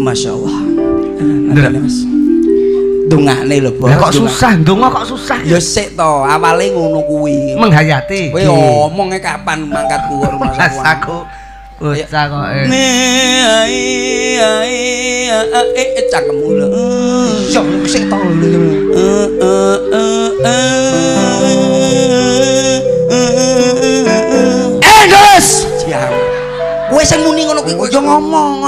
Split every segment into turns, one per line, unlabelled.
Masya Allah. Mas. Dungane lho, Bos.
Kok susah, ndonga kok susah.
Ya sik to, awale ngono kuwi.
Menghayati.
Kowe omongnya kapan mangkatku kok rumah
aku bocah kok.
ai ai eh eh cangkemmu lho.
Yo sik to lho.
Siap. Kowe sing muni ngono kuwi kowe ngomong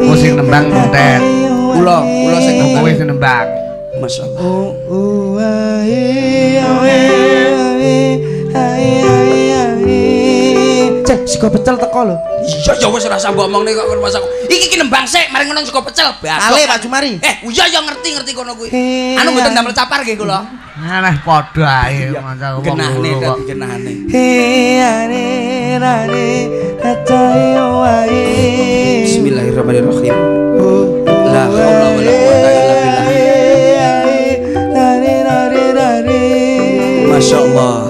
Musik nembang konten.
Kula kula sing
Kowe sing nembang.
Masyaallah.
Sego pecel teko lho.
Iya ya wis ora sambok omongne kok rumah sakit. Iki ki nembang sik, mari ngono sego pecel. Basok.
Ale Pak Jumari.
Eh, iya ya ngerti-ngerti kono kuwi. Anu mboten damel capar nggih kula.
Alah padha ae manca wong
Genahne dadi genahne. Bismillahirrahmanirrahim. La haula wala quwata illa billah. Masya Allah.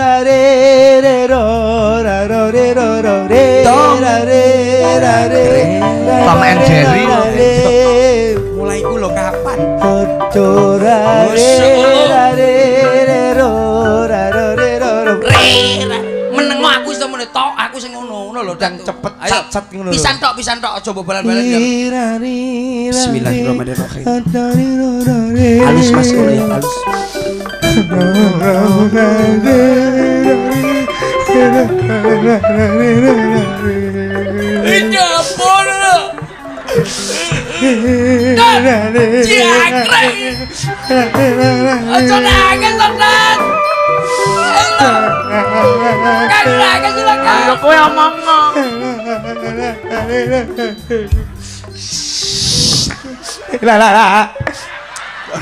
Tom and Jerry.
Mulai ku lho kapan? Menengo aku iso tok, aku sing ngono, ngono lho Dang.
cepet, ngono.
Pisan tok, pisan tok, aja bobalan-balan ya. Bismillahirrahmanirrahim. Halus Mas ngono ya, halus. Ini apa lho? Jangkrik. Aja nangis, Tonton. Kan nangis silakan.
Ya kowe omong.
Lah lah lah.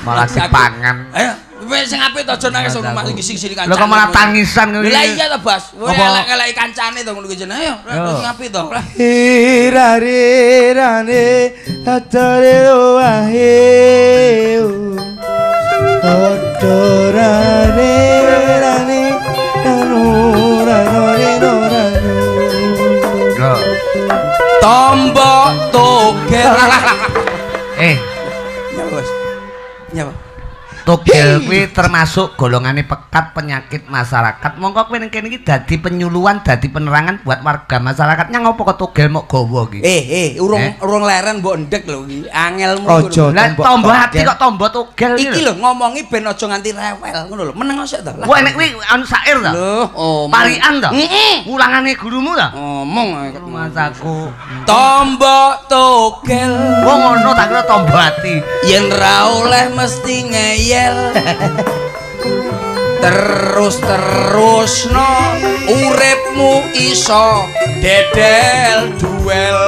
Malah dipangan.
Ayo, wis sing apik to aja nangis ono iki sing sini kancane.
Lho kok malah tangisan ngono
Lah
iki?
iya to, Bos. Kowe
Apa?
elek-eleki kancane to ngono kuwi jeneng. Ayo,
Yo.
sing apik to. Lah.
Irarirane atare wae. Odorane rane anurane norane.
Lho.
Tombok togel.
Togel kuwi termasuk golongane pekat penyakit masyarakat. Mongko kowe ning kene iki dadi penyuluhan, dadi penerangan buat warga masyarakat. Nyang opo kok togel mok gawa iki?
Eh, eh, urung
Eh?
urung leren mbok ndek lho iki. Angelmu.
Ojo.
Lah
tombok
tombo hati kok tombo togel
Iki lho ngomongi ben aja nganti rewel ngono lho. Meneng sik to.
Wah nek kuwi anu syair ta?
Lho, omong.
Parian ta?
Heeh.
Ulangane gurumu ta?
Ngomong.
Masaku.
Tombok togel.
Wong ngono tak kira tombo hati.
yen ra oleh mesti ngeyel terus terus no uripmu iso dedel duel.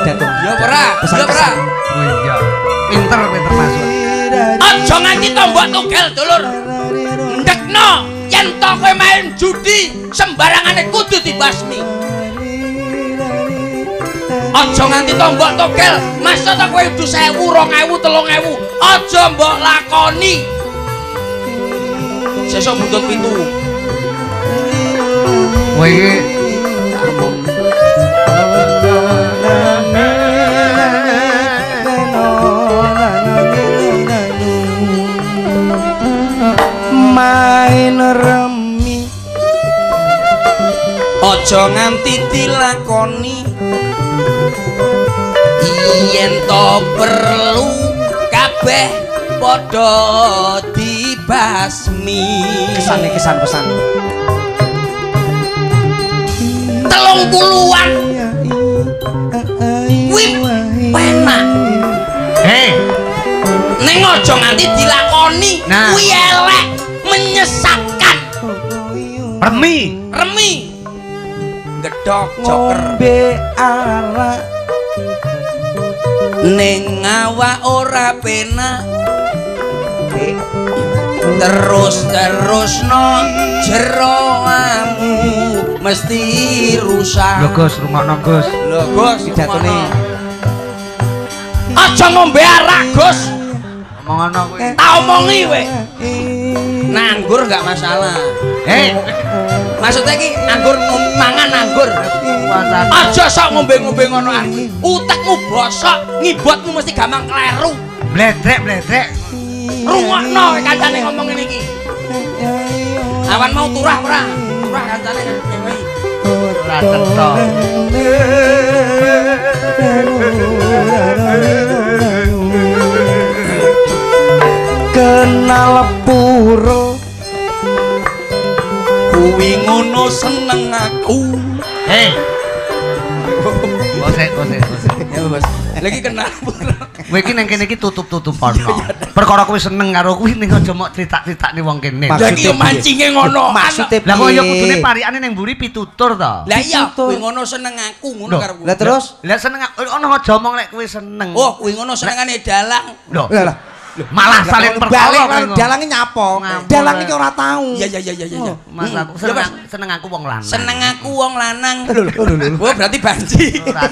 Pidato.
ya ora ya ora.
Oh iya. Pinter pinter masuk.
aja nganti tombok tugel dulur. Ndekno yen to kowe main judi sembarangane kudu dibasmi. Aja nganti tombok togel masa ta kowe udu 1000 2000 3000 aja mbok lakoni sesuk buntut pintu.
Kowe iki
Main remi.
Aja nganti dilakoni. Yen to perlu kabeh padha dibasmi
kesan kesan pesan.
telung puluhan kuwi penak
Hei,
ning aja nganti dilakoni
Nah.
kuwi elek menyesatkan
Remi.
Remi. Gedhok joker.
ngombe arak
ning awak ora penak terus terus no jeroamu mesti rusak.
Lho Gus, rungokno Gus.
lho Gus
Pidhatone.
aja ngombe arak Gus.
Ngono kuwi.
tak omongi we nganggur nggak masalah.
Eh,
maksudnya ki anggur mangan anggur. Aja sok ngombe-ngombe ngono aku utekmu bosok ngibotmu mesti gampang kleru.
Bledrek bledrek.
Rungokno kancane ngomong ngene iki awan mau turah ora turah kancane ngewe
Ora cetha.
kenal puro
kuwi ngono seneng aku
Hei. Kosek, kosek,
ya bos lagi kenal
Kowe iki nang kene iki tutup-tutupono. Perkara kowe seneng karo kuwi ning aja mok critak-critakne wong kene.
Lagi mancinge ngono.
Maksudnya
Lah kok ya
piye?
kudune parikane ning mburi pitutur to.
lah iya kuwi ngono seneng aku ngono karo
lah terus?
Lah seneng ono aja omong nek kowe seneng.
oh kuwi ngono senengane dalang.
Lho,
lah
malah saling
balik
perkara
kan
kowe.
dalange nyapo
Ngapur.
dalang iki ora tau
iya iya iya iya iya
Mas aku
Ya,
seneng seneng aku wong lanang.
seneng aku wong lanang
lho lho lho
Oh berarti banci.
Ora.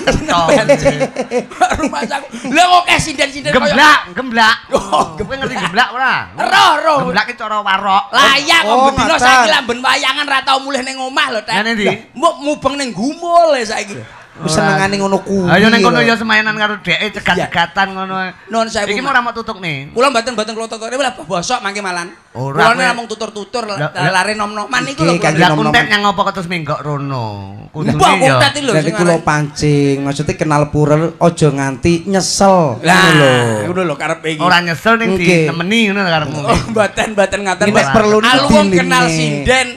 Rumah aku. Lah kok kayak sinden-sinden koyo-
Gemblak, gemblak.
Oh,
Kowe ngerti gemblak ora?
Roh, roh.
Gemblak ki cara warok.
Layak kok
Oh,
bendino
ngoten.
saiki lamben wayangan ra tau mulih ning omah lho.
Ngene ndi?
Mbok mubeng ning gumul e saiki.
Wis senengane ngono kuwi
Ayo ning kono ya semayanan karo dheke cegat-cegatan ngono.
Nuwun sewu.
Iki ora mau tutuk nih.
Kula mboten-mboten kula tutur lah bosok mangke malan.
Ora,
Kula namung tutur-tutur lare nom-noman niku lho.
Lah kuntet nyang apa terus menggok rono? Kudune ya.
kuntet iki lho
Jadi
sing
kula pancing, maksudnya kenal purel ojo nganti nyesel.
Lah,
Ngono lho.
ngono lho karepe iki.
Ora nyesel ning ditemeni ngono karepmu.
Oh, mboten-mboten ngaten.
Ini nek perlu
Alung
didiling
kenal
nih.
sinden,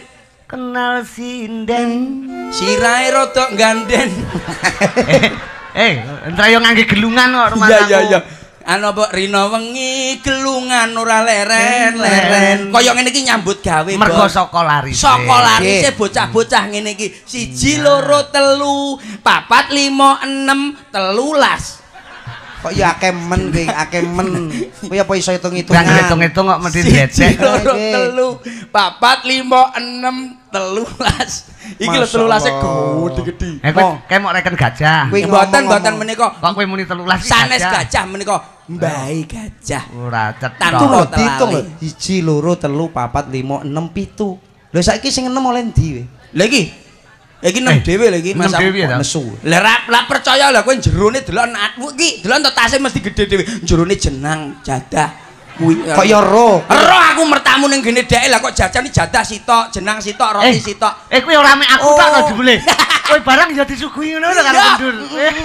Kenal sinden.
Sirahe rada ganden.
Eh, entra yo ngangge gelungan kok rumah
Iya iya iya. Anu apa rina wengi gelungan ora leren leren. Kaya ngene iki nyambut gawe.
Mergo saka laris.
Saka larise bocah-bocah ngene iki. Siji loro telu, papat lima enam telulas.
Kok ya akeh men kowe, akeh men. Kowe apa iso hitung-hitungan?
Yang hitung-hitung kok mesti dedek.
loro telu, papat lima enam telulas. Iki lho
Masya
telulase
Allah.
gede-gede.
Eh kowe mau reken gajah.
Kuwi
Mboten mboten menika.
Kok kowe muni 13 iki
Sanes gajah menika mbahi gajah.
Ora cetha.
Tanpa
Hitung lho,
telali.
dihitung lho. Siji, loro, telu, papat, lima, enam, pitu. Lho saiki sing enem oleh ndi we?
Lha iki. Iki nem
Eh,
dhewe lho iki Mas.
Nesu.
Lah ra lah percaya lah kowe jerone delok anakmu iki, delok entuk tase mesti gede dhewe. Jerone jenang jadah kuwi.
Kok ya ro.
Ero aku mertamu ning gene dhek lah kok jajan iki jadah sitok, jenang sitok, roti
Eh,
sitok.
Eh kuwi ora mek aku
Oh.
tok to jebule. Kowe barang ya disuguhi ngono lho karo kendur.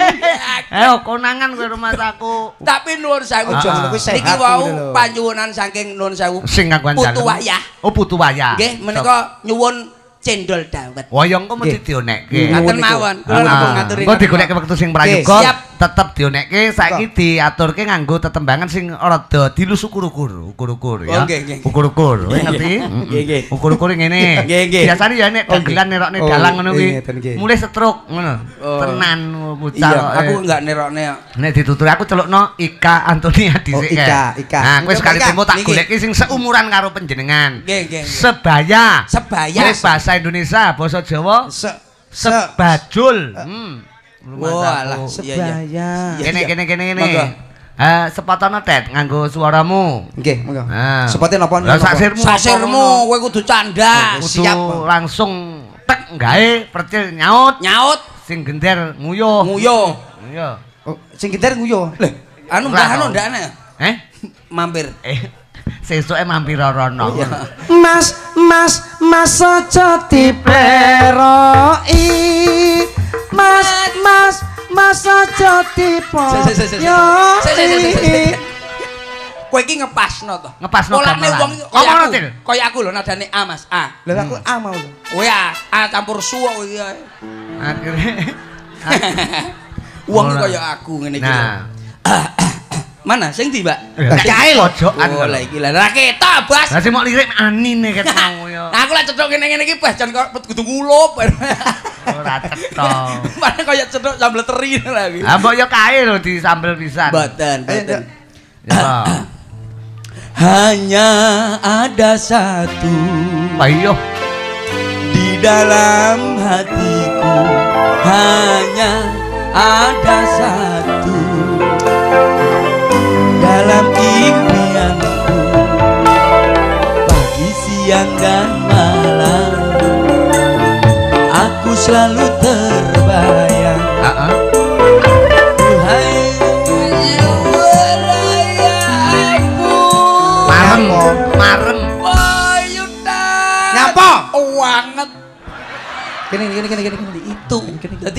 Ayo konangan kowe rumah aku.
Tapi nuwun sewu.
Ngono kuwi sehat.
Niki wau panjuwunan saking nuwun sewu.
Sing ngakuan
Putu wayah.
Oh putu wayah.
Nggih, menika nyuwun cendol dawet.
Wayang kok mesti dionekke.
Hmm.
Ngaten mawon. Kula
Ah,
lampung ngaturi.
Kok digoleki wektu sing prayoga tetep dionekke saiki diaturke nganggo tetembangan sing rada dilus ukur-ukur, ukur-ukur ya.
Oh, nggih, nggih.
Ukur-ukur, kowe ngerti?
Nggih, nggih.
Ukur-ukur ngene.
Nggih, nggih.
Biasane ya nek dagelan nerokne
Oh,
dalang ngono
nggih,
kuwi. Mulai stroke ngono.
Oh.
Tenan bocah
Iya,
kok,
aku
eh.
enggak nerokne kok.
Nek dituturi aku celukno Ika Antonia dhisik.
Oh, Ika, Ika.
Nah, kowe sekali temu tak goleki sing seumuran karo panjenengan.
Nggih, nggih. nggih.
Sebaya.
Sebaya.
Bahasa Indonesia, bahasa Jawa
Se se
sebajul. Hmm. Rumah
Wah,
aku.
alah. Iya, iya.
sebaya.
Kene kene kene kene. Eh, sepotono tet nganggo suaramu.
Nggih, monggo.
Ah.
Sepote napa?
Lah
napa?
sak sirmu.
Sasirmu kowe kudu candas.
kudu
Siap.
langsung tek gawe percil nyaut
Nyaut,
sing gender nguyuh.
nguyuh.
Iya.
Oh, sing gitar nguyo.
Anu
Ora
mbah anu
tau.
ndak ana.
Eh?
Mampir.
Eh, sesuke mampir rono.
Iya.
Mas, mas, mas aja dipleroki. Mas, mas, mas aja
se-
Yo.
Kowe iki ngepasno to.
Ngepasno
Polane
gamelan.
wong
Ngomong
kaya aku.
Til.
Kaya aku lho nadane A Mas, A.
Lah aku A mau lho.
Kowe A, A campur su kok iki. ae.
Akhirnya
Wong kaya aku ngene iki.
Nah,
Mana sing ndi, Mbak?
Lah kae lho pojokan.
Oh, lah iki lah ra ketok, Bos.
Lah sing mau lirik anine ket mau ya.
Aku lek cedhok ngene-ngene iki Bos jan kok kudu ngulup.
Ora cetha.
Mana kaya cedhok sambel teri lagi.
Ah mbok ya kae lho disambel pisan.
Mboten, mboten.
Ya.
Hanya ada satu
Ayo.
di dalam hatiku hanya ada satu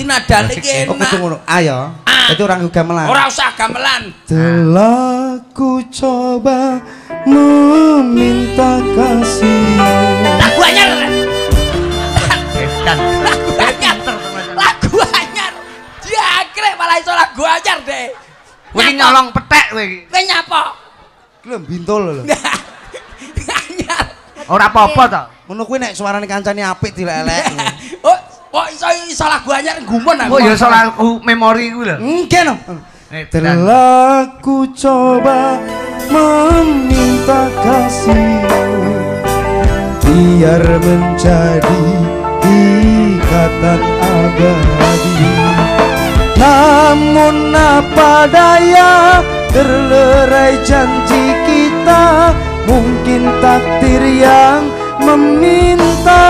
nadane ki
Oh kudu
enak.
ngono. Ayo.
Ah.
Itu orang gamelan.
Ora usah gamelan.
Telah ku coba meminta kasih
Lagu anyar. Lagu anyar. Lagu anyar. Diakrek malah iso lagu anyar deh.
Kowe iki nyolong pethek kowe iki.
Kowe nyapa?
Belum bintul lho.
anyar.
Ora apa-apa to.
Ngono kuwi nek suarane kancane apik dilelek.
Oh, kok iso iso lagu anyar gumun aku.
Oh ya soal aku memori kuwi lho.
Engke no.
Edan.
Telah ku coba meminta kasihmu Biar menjadi ikatan abadi Namun apa daya terlerai janji kita Mungkin takdir yang meminta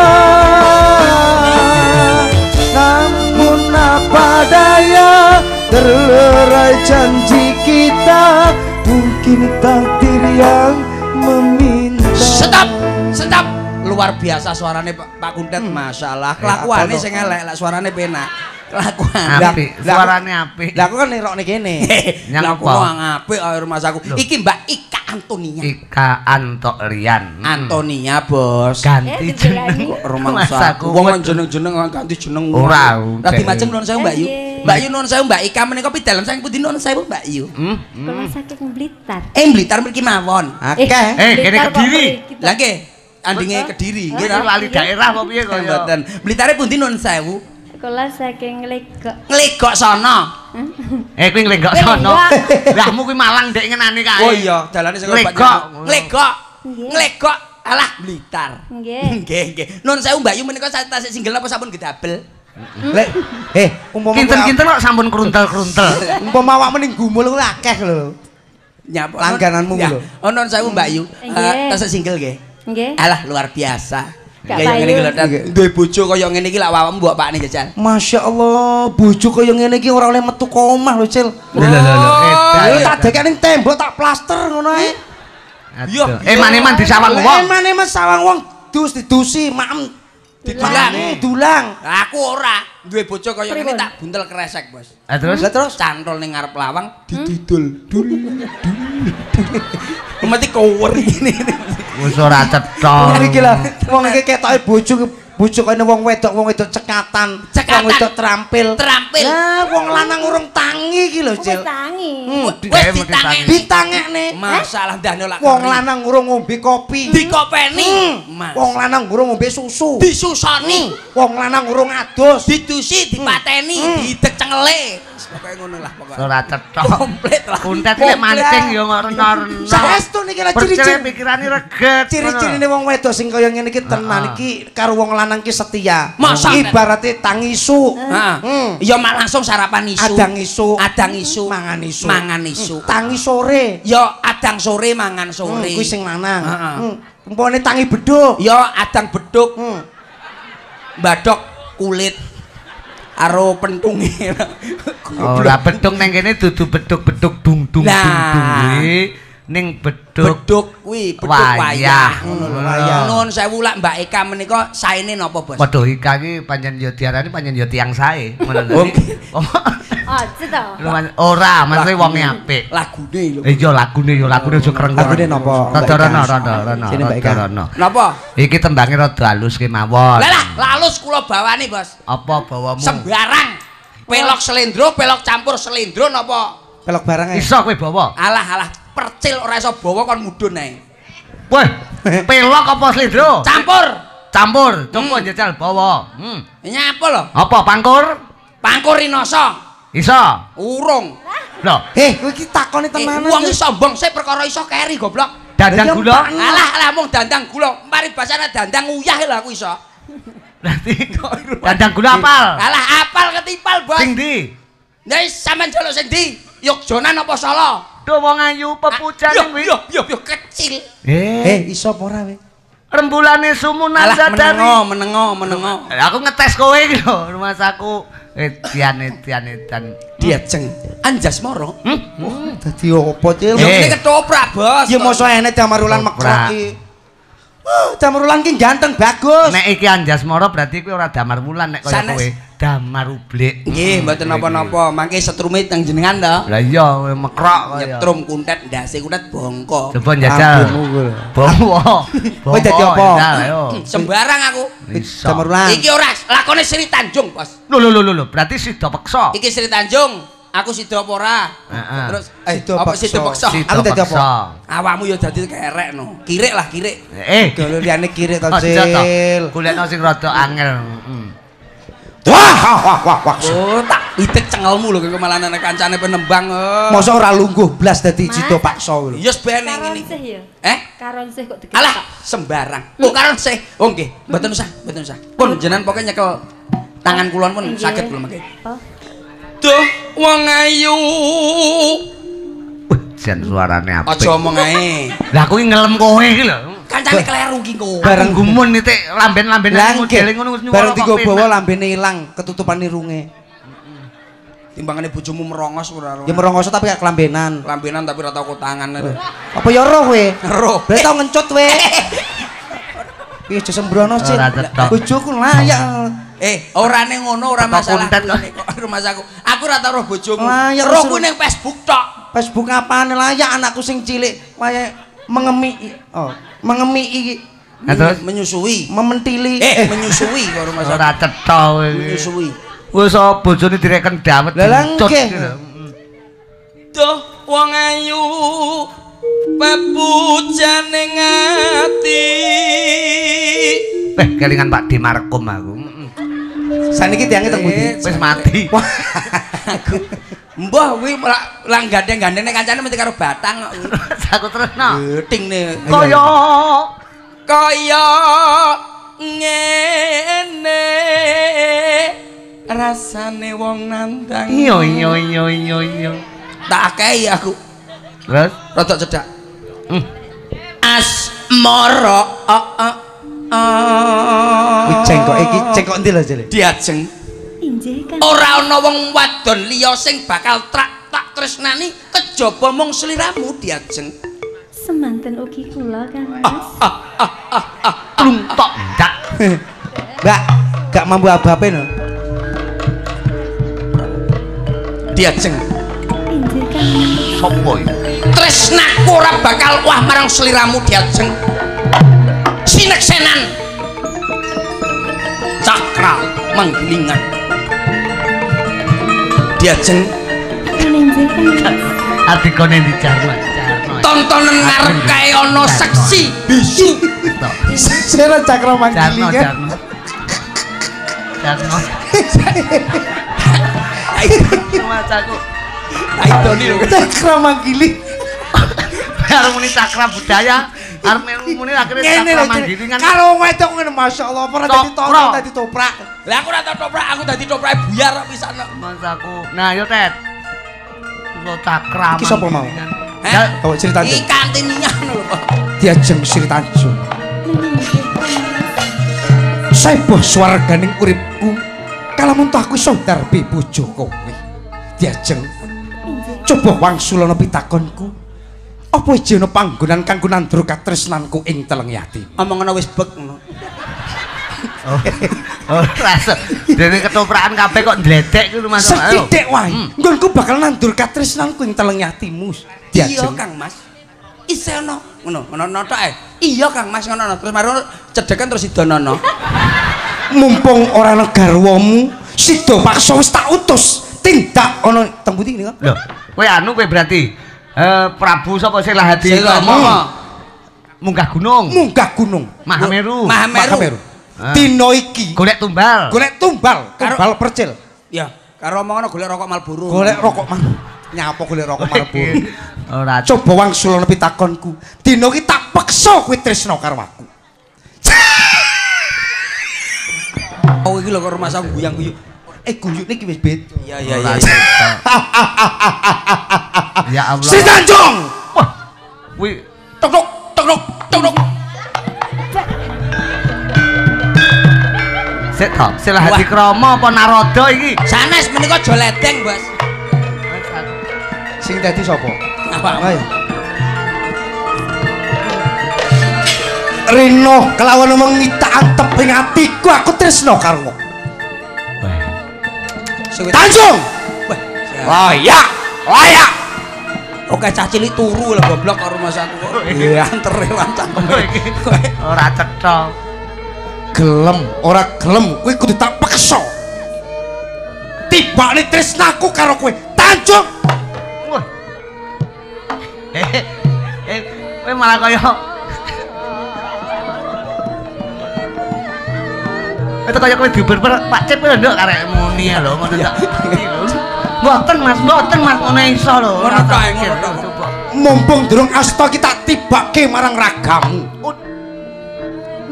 Namun apa daya terlerai janji kita Mungkin takdir yang meminta
Stop, stop. Luar biasa suarane Pak Pak Kuntet, masalah. Kelakuane
apa
sing elek, lek suarane penak. Kelakuan.
Apik, suarane apik.
Lah aku kan nirokne kene.
Nyang
Lah
apa?
kok ngapik ae rumah saku.
Loh.
Iki Mbak Ika Antonia.
Ika Antolian.
Antonia, Bos.
Ganti
Eh,
jeneng
dibilangin.
rumah saku.
aku
Wong jeneng-jeneng ganti jeneng.
Ora,
Tadi macam nuwun sewu Mbak Yu.
Eh,
Mbak Yu nuwun sewu Mbak Ika menika pidalem saking pundi nuwun sewu Mbak Yu.
Hmm?
Kalau saking Blitar.
Eh Blitar mriki mawon.
Akeh.
Eh, kene
Blitar kok
Kediri.
Lah nggih, andinge Kediri nggih
lali daerah apa piye kaya?
Mboten. Blitare pundi nuwun sewu.
Kalau saking Legok.
Nglegok sono.
Eh kuwi
Kuwi
sono. Lahmu kuwi Malang ndek ngenani kae.
Oh iya, dalane sing.
Nglegok.
Nggih.
Nglegok. Alah, Blitar.
Nggih.
Nggih, nggih. Nuwun sewu Mbak Yu menika tasik single apa sampun gedabel?
Lek eh umpama
Kinten-kinten kok sampun kruntel-kruntel.
umpama awak mending gumul ku akeh lho.
Nyapa?
Langgananmu lho.
Oh, nuwun sewu Mbak Yu. Eh, tasik single nggih.
Nggih.
Alah luar biasa.
Gak
Kayak ngene iki lho. Tat. duwe bojo kaya ngene iki lak wawakmu mbok pakne jajal.
Masya Allah, bojo kaya ngene iki ora oleh metu ke omah lho, Cil.
Lho lho lho. Edan.
tak dekek ning tembok tak plaster ngono ae.
Iya.
Aduh. Eh maneman disawang wong.
Emane Mas sawang wong dus didusi, maem
Didulang.
Eh, dulang.
Aku ora duwe bojo kaya ngene tak buntel kresek, Bos.
Terus
Lah terus
Cantol ning ngarep lawang dididul. Dul. dul. Mesti kower ngene.
wis ora cetha.
wong iki lah, wong iki ketoke bojo bojo kaya wong wedok, wong wedok cekatan,
Cekatan.
wong wedok terampil.
Terampil.
Lah wong lanang urung tangi iki lho, Cil.
tangi.
Hmm,
Wis ditangeni.
ditangekne.
Masalah dane lak.
Wong lanang urung ngombe kopi.
dikopeni.
Hmm.
Mas.
Wong lanang urung ngombe susu.
disusoni.
Wong lanang urung adus.
Didusi, dipateni,
Hmm.
diidek cengle. Pokoke ngono lah pokoke.
Ora cetha.
Komplit lah.
Kuntet iki lek mancing ya ngono-ngono.
Saestu niki
Percaya
ciri-ciri.
pikirane reget.
Ciri-cirine wong wedok sing kaya ngene iki tenan
Ah.
iki karo wong lanang ki setia.
Masa?
Ibarate tang isu.
Heeh.
Hmm.
Ya mak langsung sarapan isu.
Adang isu.
Adang isu.
Mangan isu.
Mangan isu.
Tangi sore.
Ya adang sore mangan
Hmm,
sore.
kuwi sing lanang.
Heeh.
Hmm. Umpamane tangi beduk.
Ya adang beduk,
Hmm.
badok kulit karo pentunge.
Ora beduk nang kene dudu beduk-beduk dung dung dung dung kuwi ning beduk
beduk kuwi beduk
Wayah.
Ngono.
Nuwun sewu lak Mbak Eka menika saene napa, Bos?
Padha ika iki pancen yo diarani pancen yo tiyang sae. Ngono lho.
Oke.
Oh, ceto.
Lumayan- Ora, maksudnya wonge apik.
Lagune lho.
Eh yo lagune yo lagune aja kereng.
Lagune napa,
Rada rono, rada rono. Rada rono.
Napa?
Iki tembange rada halus ki mawon.
Lah lah, lalus kula bawani, Bos.
Apa bawamu?
Sembarang. Pelok selendro, pelok campur selendro napa?
pelok barang ae.
Iso kowe bawa.
Alah alah percil ora iso bawa kon mudhun ae.
Weh, pelok apa slidro?
Campur.
Campur, coba jajal bawa. Hmm.
Nyapa lho?
Apa pangkur?
Pangkur rinoso.
Iso.
Urung.
Loh,
Heh, kowe iki takoni
Eh,
tenanan.
wong
ya.
iki sombong sih perkara iso keri goblok.
dandang gula.
Alah alah mung dandang gula. Mari basane dandang uyah lho aku iso.
Berarti dandang gula apal.
Alah apal ketipal, Bos.
Sing ndi?
Nek sampean jaluk sing ndi? Yogyakarta apa Solo?
Duh wong ayu pepujan
Yo
kuwi.
yo yo yo kecil.
Eh,
Eh, iso apa ora we?
rembulane sumunan
Alah
sadari.
menengo menengo menengo.
Eh, Aku ngetes kowe iki lho, rumah saku. Edian edian edian.
Diajeng anjas moro.
Hmm?
Dadi opo, Cil?
Yo
Eh.
ini ketoprak, Bos.
Ya mosok enek damarulan mekrok iki. Oh, damarulan ki ganteng bagus.
Nek iki anjas moro berarti kuwi ora damar wulan nek kaya kowe. Damar ublik.
Nggih, mboten napa-napa. Mangke setrume teng jenengan to.
Lah iya kowe mekrok kaya.
Nyetrum kuntet ndase kuntet bongko.
Coba njajal. Bawa.
Kowe dadi apa?
Sembarang aku.
Iso.
Damarulan.
Iki ora lakone Sri Tanjung, Bos.
Lho lho lho lho, berarti sida peksa.
Iki Sri Tanjung, aku sida apa ora?
Heeh.
Terus
Eh,
eh apa sida peksa?
Sida
Aku dadi apa?
Awakmu ya dadi kerek no. Kirik lah, kirik.
Eh,
Kalau liyane kiri to. Cil.
Kulekno sing rada angel. Mm.
Wah, wah, wah, wah.
Oh, tak pitik cengelmu lho kowe malah ana kancane penembang. eh.
Mosok ora lungguh blas dadi
Mas.
Cito Pakso lho.
Iya sebene
Karon
ngene. Eh?
Karon sih kok digetak.
Alah, sembarang. Oh, karon sih. Oh, nggih, mboten usah, mboten usah. Pun jenengan pokoknya nyekel tangan kulon pun saged kula mangke.
Oh,
Duh, wong ayu.
Wih, jan suarane apik.
Aja omong ae.
Lah kuwi ngelem kowe iki lho.
Kancane kleru ki kok.
Bareng
gumun nitik lamben-lamben modele ngono wis nyuwara
Bareng tiga bawa lambene ilang, ketutupan irunge.
Timbangane bojomu merongos ora.
Ya merongoso tapi gak kelambenan.
lambenan tapi ora tau kotangan.
Apa ya roh kowe?
Roh.
Berarti tau ngencut we. Iya, aja sembrono.
Ora cetok.
Bojoku layak.
Eh, orane ngono ora masalah rumah aku. Aku ora tau roh bojomu. Roh kuwi ning Facebook tok.
Facebook apane layak anakku sing cilik kaya mengemi oh, mengemi iki
terus?
menyusui.
mementili
Eh, menyusui kok rumah.
Ora cetha kowe iki.
Menyusui.
Wis bojone direken dawet.
Lah, nggih.
iki lho.
Duh, wong ayu pepujane ngati.
Eh, kelingan Pak Dimarkum aku.
Saniki tiange teng pundi
Eh,
Wis mati.
Wah,
Mbah kuwi malah lang gandeng-gandene kancane mesti karo batang kok.
Aku tresno.
Geting nih.
Kaya
kaya ngene rasane wong nandang
iya iya iya iya iya.
tak akei aku
Terus
rada cedak. Asmara oh, oh, oh.
cengkok iki cengkok ndi lho jele
diajeng
injih kan.
ora ana wong wadon liya sing bakal trak tak tresnani kejaba mung sliramu diajeng
Semanten ugi kula kan, Mas.
plungtok ndak.
Mbak gak mampu abape no
diajeng
Injih kan.
Sopo iki?
Tresnaku ora bakal wah marang sliramu diajeng sineksenan cakra manggilingan diajeng.
Mas.
Atikone di Jarno. Jarno.
tontonan ngarep kae ana seksi bisu
Sira cakra kan
Jarno. Jarno. Macaku.
ayo lho
cakra mangkili
Arep muni cakra budaya, arep muni akhirnya
ngene
cakra
lho
manggilingan.
karo wedok ngene masyaallah ora dadi toko dadi toprak
lah aku ora tau toprak aku dadi toprak buyar kok pisan kok
Masaku. Nah, yo Tet. Lo cakra.
Iki sapa mau?
Heh?
Ya,
Kau cerita
iki kantinian lho Pak.
diajeng Sri Tanjung
Injih kan. Mas.
Saibuh swarganing uripku kalamun tak aku iso darbe bojo kowe. Diajeng coba wangsulana pitakonku. Apa iki ana panggonan kanggo nandur katresnanku ing teleng yati?
omongono wis bek ngono
Oh, oh rasa. Dene ketoprakan kabeh kok ndledek ku Mas. Ayo.
Sethithik wae.
Hmm.
Nggonku bakal nandur katresnanku ing teleng yatimu.
iya. Kang Mas isih ono ngono ngono notok ae iya Kang Mas ngono terus mari cedekan terus idonono
Mumpung ora ana garwamu, sida paksa wis tak utus tindak ana teng pundi niku?
Lho, kowe anu kowe berarti eh Prabu sapa sih Lahadi Rama munggah gunung.
Munggah gunung.
Mahameru.
Mahameru.
Mahameru.
Ah.
Dina iki
Golek tumbal.
golek tumbal,
Karo-
tumbal percil.
Ya, karo omongan golek rokok Marlboro.
Golek rokok mah. Nyapa golek rokok Marlboro?
Ora
Coba wangsul pitakonku. Dina iki tak peksa kowe tresno karo aku.
Oh iki lho kok rumah saya guyang-guyu.
Eh guyuk niki wis beda.
Iya iya iya.
cetha. Ya Allah.
Si Tanjung.
Wah. Kuwi
Tok tok tok tok tok tok.
sik to, si Lahadi Krama apa Narada iki?
Sanes menika aja ledeng, Bos.
Sing dadi sapa?
Apa?
Ayo. Rino kelawan omong mita antep ing atiku aku tresno karo. Tanjung.
Wah,
Layak, layak.
Oke cacili turu lah goblok karo rumah saku. Iya, antere lancang.
Ora cetha.
Gelem, ora gelem, kowe kudu tak peksa. Tibane tresnaku karo kowe. Tanjung.
Wah. Eh, eh, kowe malah kaya Itu kaya kowe diber Pak Cip lho nduk karek muni lho ngono tak. Mboten Mas, mboten Mas ngono iso lho.
Ngono.
Coba.
Mumpung durung asta kita tibake marang ragamu.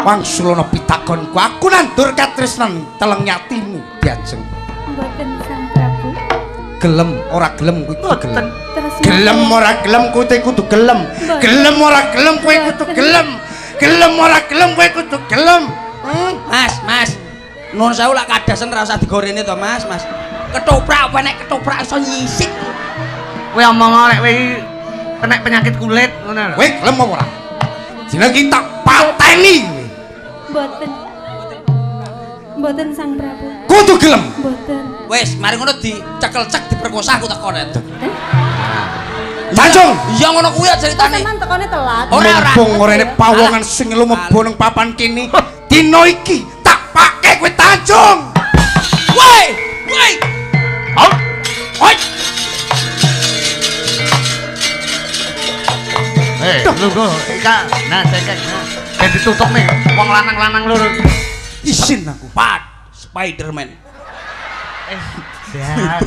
Wangsulana pitakonku aku nandur katresnan teleng yatimu diajeng.
Mboten Sang Prabu.
Gelem ora gelem kuwi gelem. Gelem ora gelem kowe kudu gelem. Gelem ora gelem kowe kudu gelem. Gelem ora gelem kowe kudu gelem.
Mas, Mas. Nun sewu lak kadasen ra usah digorene to, Mas, Mas. Ketoprak apa nek ketoprak iso nyisik.
Kowe omong lek kowe kena penyakit kulit ngono lho.
Kowe gelem apa ora? Iki tak pateni.
Mboten. Mboten Sang Prabu.
Kudu gelem.
Mboten.
Wis, mari ngono dicekel cek diperkosa aku tak konet.
Tanjung.
Iya ngono kuwi aja ceritane.
Sampeyan tekone telat.
Ora, ora.
Mumpung enek pawongan sing lumebo ning papan kene. Dina iki tak pake kowe Tanjung.
Woi, woi.
Out.
Oi.
Eh, lu go, Ika. Nah, cekek. Nah. Dan ditutup nih, wong lanang-lanang lho.
Isin aku.
Pat Spiderman.
Eh, ya.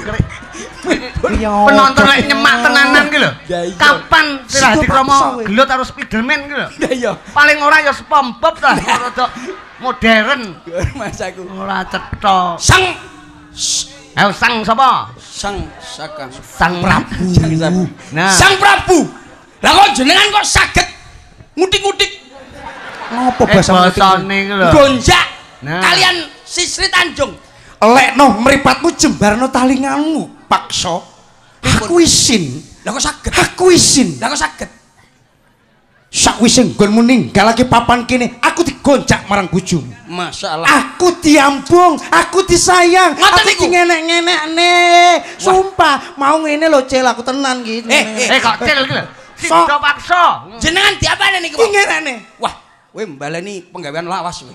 Penonton lek nyemak tenanan ki lho.
Ya iya.
Kapan sirah dikromo gelut karo Spiderman ki lho.
Ya iya.
Paling ora ya SpongeBob lah, modern.
Mas aku.
Ora cetha.
Sang
Ayo sang sapa?
Sang Saka.
Sang Prabu. Nah.
Sang Prabu. Lah kok jenengan kok saged ngutik-ngutik
Ngopo basa
basane ki lho.
gonjak
Nah.
kalian Sisri Tanjung.
Lekno mripatmu jembarno talinganmu, paksa. Aku isin.
Lah kok saged?
Aku isin.
Lah kok saged?
Sakwise nggonmu ninggal lagi papan kene, aku digonjak marang bojomu.
Masalah.
Aku diambung, aku disayang,
Ngoten
aku
niku?
ngenek-ngenekne. Sumpah, mau ngene lho Cel, aku tenan iki.
Eh,
Eh, kok cil ki lho.
So-
Sido paksa.
Jenengan diapane niku?
ngenekne.
Wah, kowe mbaleni penggawean lawas kowe.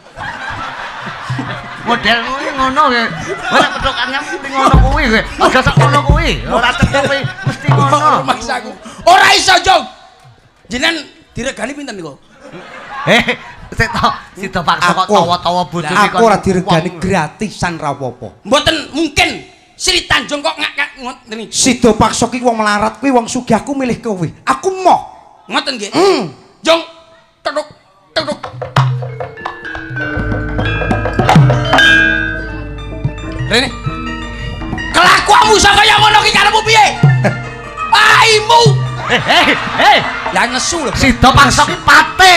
Model kuwi ngono kowe. Ora pedokannya mesti ngono kuwi kowe. Aja sak ngono kuwi. Ora kowe mesti ngono.
Mas aku. Ora iso, Jong. Jenengan diregani pinten niku?
Eh, sik to, sido paksa kok tawa-tawa bojo iki
Aku ora diregani gratisan ra apa-apa.
Mboten mungkin Sri Tanjung kok ngak ngoten iki.
Sido paksa ki wong melarat kuwi wong sugih aku milih kowe. Aku moh.
Ngoten nggih.
Hmm.
Jong, tetuk, tetuk. Rene. Kelakuanmu sak kaya ngono ki karepmu piye? Aimu.
Eh, eh, eh.
Lah nesu lho.
Sido paksa ki pate.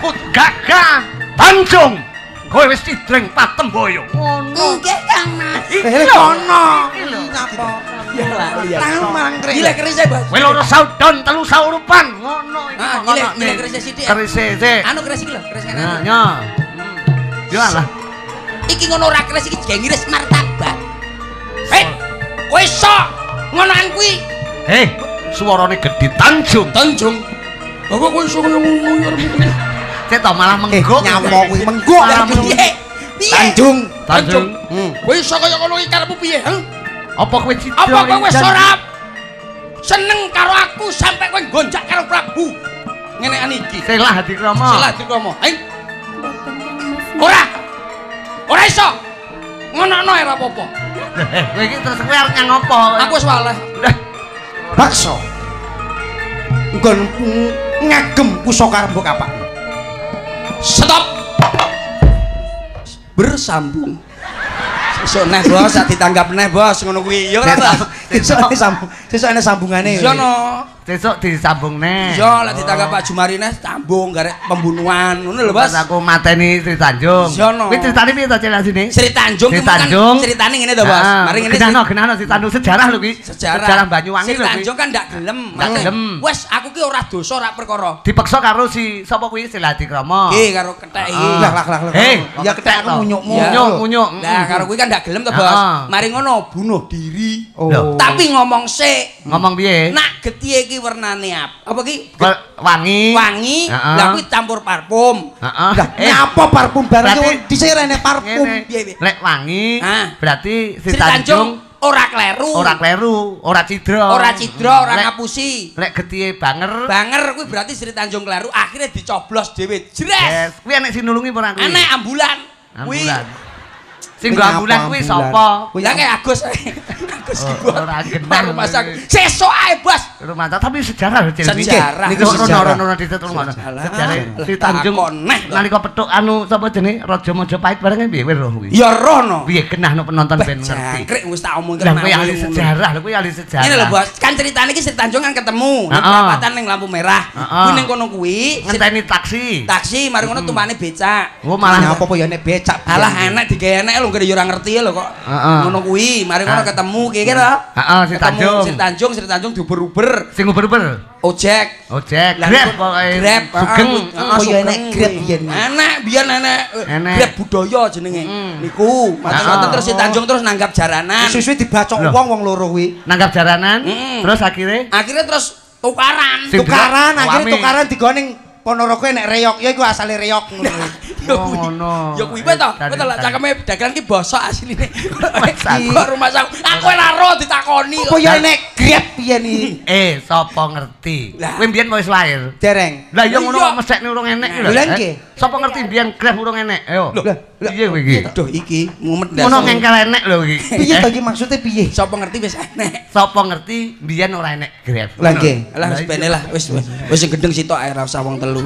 Kut gagah. Tanjung. Kowe wis sidreng patemboyo. Ngono.
Nggih, Kang Mas.
Iki
Eh.
Iki lho.
Ya lah, lihat.
Tangan marang krek.
Gila kerise, Bos.
Kowe loro saudon, telu saurupan. Ngono iki.
Ah, gile, gile
nih.
kerise sithik.
Kerise sik.
Anu kerise iki lho, kerise
Nah,
kanan.
nya. Yo alah.
Iki ngono ora kerise iki jeng ngiris martabak. Eh, kowe sok ngonoan kuwi.
Hei, suarane gedhe Tanjung.
Tanjung. Bapak kowe sok ngono ya
Cek to malah
Eh,
mengguk.
nyamuk kuwi
Piye? Piye?
Tanjung.
Tanjung.
Hmm.
Kowe iso kaya ngono iki karepmu piye, Heng?
Apa kowe citra?
Apa kowe wis ora seneng karo aku sampai kowe gonjak karo Prabu? Ngene iki.
Selah hati.
Aing
Mboten Kang Mas.
ora. Ora iso. Ngono-ngono ora apa-apa.
Kowe iki terus kowe arep nyang apa?
Aku wis waleh.
Bakso nggon ngagem pusaka rembug kapak
Stop. Bersambung. Sesuk neh bos, sak ditanggap neh bos ngono kuwi. Ya ora?
Sesuk ana sambung sesuk ana sambungane
Iya no.
Sesuk disambung neh.
Iya lek ditanggap Pak Jumari neh sambung garek pembunuhan ngono lho bos.
Pas aku mateni Sri Tanjung.
Iya, no.
Kuwi ceritane piye to Cek sini?
Sri Tanjung
Sri Tanjung.
ceritane ngene to bos.
Ah,
Mari ngene
genahno genahno Sri Tanjung sejarah lho kuwi.
sejarah
Banyuwangi
Sri
lho kuwi.
Tanjung kan ndak gelem.
Ndak gelem.
Wes aku ki ora dosa ora perkara.
Dipeksa karo si sapa kuwi Silati Krama.
Nggih karo kethek iki.
Ah.
lah lah lah lah
Hei,
ya ketek aku munyukmu
Ya.
Munyuk, munyuk.
Nah, karo kuwi kan ndak gelem to, Bos.
Ah.
Mari ngono bunuh diri.
oh.
Tapi ngomong sik,
ngomong piye?
nak getihe iki wernane apa? Apa ki?
Wa- wangi.
Wangi. Lah kuwi campur parfum.
Heeh.
lah nyapa parfum
berarti-
iki dhisik rene parfum
piye, piye?
Lek wangi, berarti Sri
Tanjung ora kleru.
ora kleru, ora cidra.
Ora cidra, ora ngapusi.
Lek getihe banger.
Banger kuwi berarti Sri Tanjung kleru akhirnya dicoblos dhewe. Jres.
Yes, kuwi enek sinulungi apa ora kuwi?
Enek ambulan.
Ambulan. Sing nggo ambulan
apa
kuwi sapa?
Ya kayak Agus. Agus
Oh,
dibuat.
ora genah.
Baru masak. Sesuk ae, Bos.
Rumah tapi sejarah lho Cil.
Sejarah.
Niku rono-rono dicet ngono.
Sejarah. Lah,
Tanjung
takon neh kok.
nalika petuk anu sapa jenenge Raja Majapahit bareng piye weruh kuwi.
Ya rono.
Piye genahno penonton ben ngerti.
Jangkrik wis tak omongke
Lah kuwi ahli sejarah, lho kuwi ahli sejarah.
Ini lho Bos, kan ceritane iki Sri Tanjung kan ketemu nang perapatan ning lampu merah. Kuwi ning kono kuwi
ngenteni taksi.
taksi mari ngono tumpane becak.
Oh malah
nyapa apa ya nek becak
Alah enek digawe enek lho kira ya ora ngerti lho kok. Ngono kuwi, mari ngono
Ah.
ketemu kira lho.
Heeh, Sri Tanjung.
Sri Tanjung, Sri Tanjung diuber-uber
sing uber-uber.
ojek.
Ojek, grab pokoke.
Grab,
Sugeng.
ah,
Oh,
sugeng
enek Grab biyen.
Enek biyen enek. Grab budaya jenenge. Niku,
Ah.
terus si Tanjung terus nanggap jaranan.
suwe dibacok wong wong loro kuwi
Nanggap jaranan, terus akhirnya
Akhirnya terus tukaran.
Tukaran
wame.
tukaran digoning Ponorogo enek reyok ya iku asale reyok ngono.
Ya
Oh, ngono.
Ya kuwi beto,
Dari-
beto lah
dari-
cakeme dagelan ki bosok asline. Kok rumah saku. Aku ora ro ditakoni
apa
kok.
ya enek grab piye ni
eh sapa ngerti. Kowe mbiyen wis lahir.
dereng
Lah Iya. ngono kok mesekne urung enek
Lho, lah nggih.
Sapa ngerti mbiyen grab urung enek? Ayo.
Lah, lah.
Piye kowe iki?
Aduh iki mumet
Ngono ngengkel enek lho iki.
piye
Eh,
to iki maksudnya piye
Sapa ngerti wis enek.
Sapa ngerti mbiyen ora enek grab.
Lah nggih.
Alah wis bene lah, wis wis sing gendeng sitok ae ora usah wong telu.